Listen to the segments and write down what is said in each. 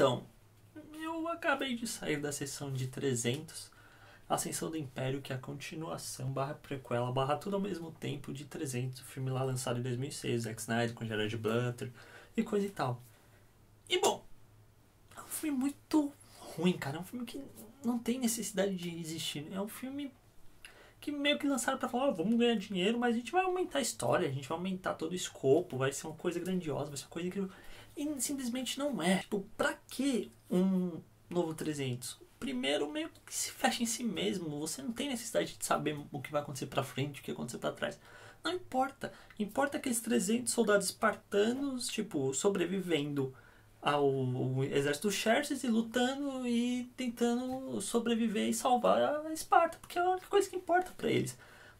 Então, eu acabei de sair da sessão de 300, Ascensão do Império, que é a continuação, barra prequela, barra tudo ao mesmo tempo de 300, o filme lá lançado em 2006, Zack Snyder com Gerard Butler e coisa e tal. E bom, é um filme muito ruim, cara, é um filme que não tem necessidade de existir, é um filme que meio que lançaram para falar, oh, vamos ganhar dinheiro, mas a gente vai aumentar a história, a gente vai aumentar todo o escopo, vai ser uma coisa grandiosa, vai ser uma coisa incrível. E simplesmente não é. Tipo, pra que um novo 300? Primeiro, meio que se fecha em si mesmo. Você não tem necessidade de saber o que vai acontecer pra frente, o que vai acontecer pra trás. Não importa. Importa aqueles 300 soldados espartanos, tipo, sobrevivendo ao exército Xerxes e lutando e tentando sobreviver e salvar a Esparta, porque é a única coisa que importa para eles.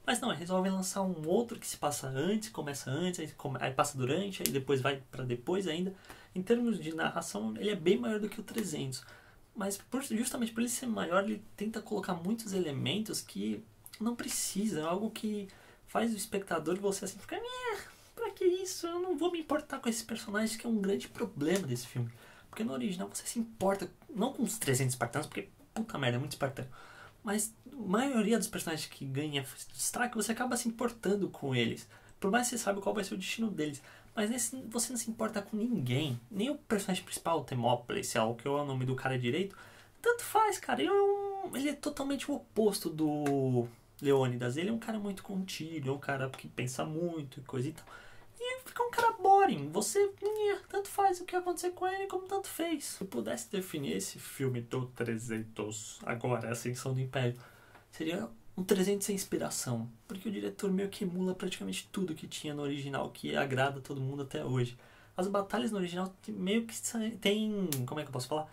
Mas não, eles resolvem lançar um outro que se passa antes, começa antes, aí, aí passa durante, aí depois vai para depois ainda. Em termos de narração, ele é bem maior do que o 300. Mas por, justamente por ele ser maior, ele tenta colocar muitos elementos que não precisa, é algo que faz o espectador você assim ficar, pra que isso? Eu não vou me importar com esses personagens, que é um grande problema desse filme. Porque no original você se importa, não com os 300 espartanos, porque puta merda, é muito espartano. Mas a maioria dos personagens que ganha destaque, você acaba se importando com eles. Por mais que você saiba qual vai ser o destino deles. Mas nesse, você não se importa com ninguém. Nem o personagem principal, o Temópolis, é o que é o nome do cara direito. Tanto faz, cara. Ele é, um, ele é totalmente o oposto do Leônidas. Ele é um cara muito contido, é um cara que pensa muito e coisa e tal. E fica um cara boring. Você, tanto faz o que acontecer com ele como tanto fez. Se eu pudesse definir esse filme do 300, agora, a Ascensão do Império, seria um 300 sem inspiração. Porque o diretor meio que emula praticamente tudo que tinha no original, que agrada todo mundo até hoje. As batalhas no original meio que tem. Como é que eu posso falar?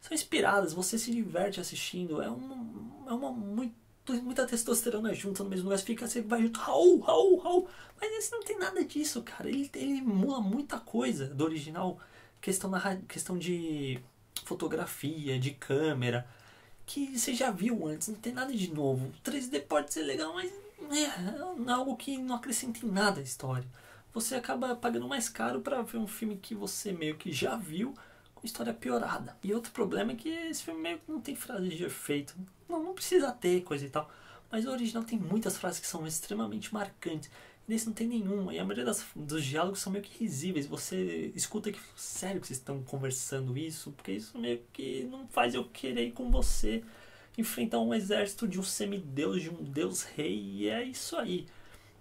São inspiradas, você se diverte assistindo. É uma, é uma muito muita testosterona junto no mesmo lugar, fica, você vai junto, Raul, Raul, Raul. Mas esse não tem nada disso, cara. Ele, ele emula muita coisa do original. Questão, na, questão de fotografia, de câmera, que você já viu antes, não tem nada de novo. 3D pode ser legal, mas é, é algo que não acrescenta em nada à história. Você acaba pagando mais caro para ver um filme que você meio que já viu história piorada. E outro problema é que esse filme meio que não tem frase de efeito. Não, não precisa ter coisa e tal. Mas o original tem muitas frases que são extremamente marcantes. Nesse não tem nenhuma. E a maioria das, dos diálogos são meio que risíveis. Você escuta que, sério que vocês estão conversando isso? Porque isso meio que não faz eu querer ir com você enfrentar um exército de um semideus, de um deus rei. E é isso aí.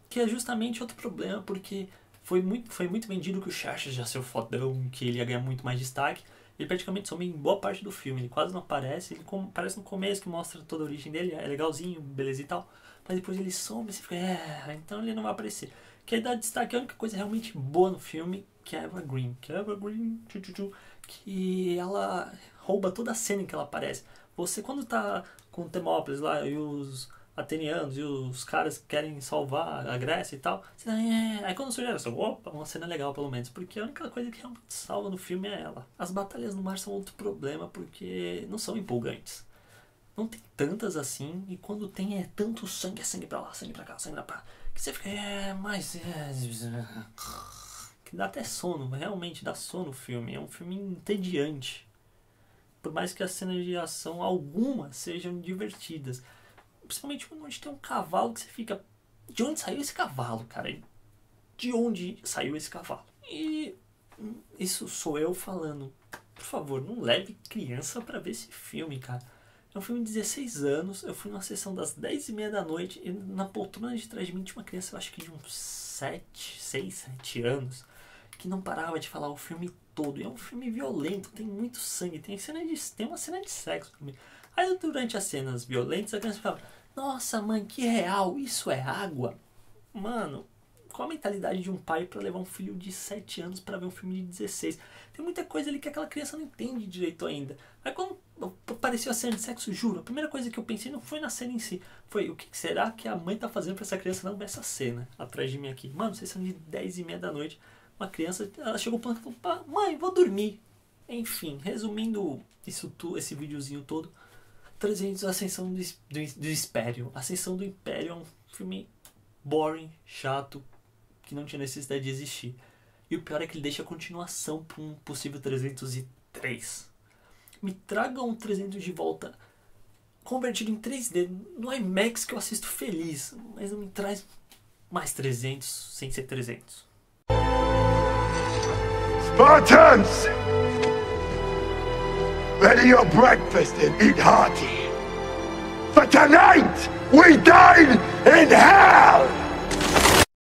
Que é justamente outro problema, porque foi muito, foi muito vendido que o Xerxes já ser fodão, que ele ia ganhar muito mais destaque. Ele praticamente some em boa parte do filme, ele quase não aparece, ele aparece no começo que mostra toda a origem dele, é legalzinho, beleza e tal, mas depois ele some e você fica, é, então ele não vai aparecer. Que dá destaque a única coisa realmente boa no filme, que é Eva Green, que é Eva Green, tchu, tchu, tchu, que ela rouba toda a cena em que ela aparece. Você quando tá com o Temópolis lá e os atenianos e os caras querem salvar a Grécia e tal. É. Aí quando surge essa, opa, uma cena legal pelo menos, porque a única coisa que realmente salva no filme é ela. As batalhas no mar são outro problema porque não são empolgantes. Não tem tantas assim, e quando tem é tanto sangue, é sangue pra lá, sangue pra cá, sangue pra cá, que você fica, é, mas. É, que dá até sono, realmente dá sono o filme. É um filme entediante. Por mais que as cenas de ação, algumas sejam divertidas Principalmente gente tem um cavalo que você fica. De onde saiu esse cavalo, cara? De onde saiu esse cavalo? E isso sou eu falando. Por favor, não leve criança para ver esse filme, cara. É um filme de 16 anos. Eu fui numa sessão das 10 e meia da noite e na poltrona de trás de mim tinha uma criança, eu acho que de uns 7, 6, 7 anos, que não parava de falar o filme todo. E é um filme violento, tem muito sangue, tem, cena de, tem uma cena de sexo. Aí durante as cenas violentas a criança fala: nossa, mãe, que real, isso é água? Mano, qual a mentalidade de um pai para levar um filho de 7 anos para ver um filme de 16? Tem muita coisa ali que aquela criança não entende direito ainda. Aí quando apareceu a cena de sexo, juro, a primeira coisa que eu pensei não foi na cena em si, foi o que será que a mãe tá fazendo para essa criança não ver essa cena atrás de mim aqui? Mano, vocês são de 10 e meia da noite, uma criança, ela chegou pro e falou, mãe, vou dormir. Enfim, resumindo isso tu, esse videozinho todo, 300 Ascensão do, do, do Império. Ascensão do Império é um filme boring, chato, que não tinha necessidade de existir. E o pior é que ele deixa a continuação para um possível 303. Me tragam um 300 de volta convertido em 3D no IMAX que eu assisto feliz, mas não me traz mais 300 sem ser 300. Spartans! Ready your breakfast and eat hearty. For tonight, we dine in hell!